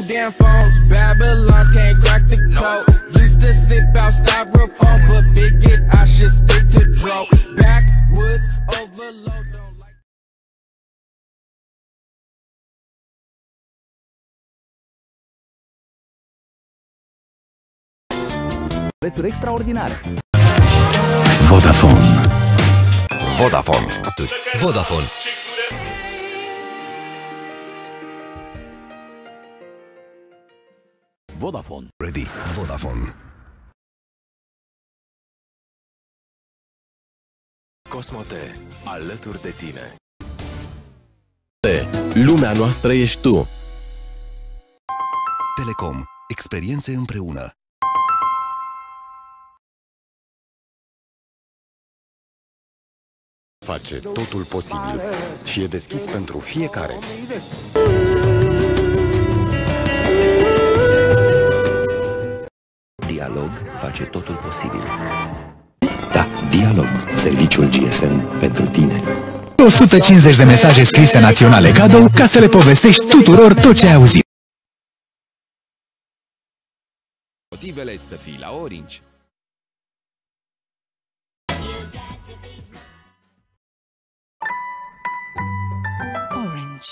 two damn phones. Babylons can't crack the code. Used to sip out styrofoam, but figured I should stick to dro. Backwoods overload. Don't like Prețuri extraordinare. Vodafone. Vodafone. Vodafone. Vodafone. Ready. Vodafone. Cosmote, alături de tine. Lumea noastră ești tu. Telecom. Experiențe împreună. face totul posibil și e deschis pentru fiecare. Dialog face totul posibil. Da, Dialog, serviciul GSM pentru tine. 150 de mesaje scrise naționale cadou ca să le povestești tuturor tot ce ai auzit. Motivele să fii la Orange. Orange.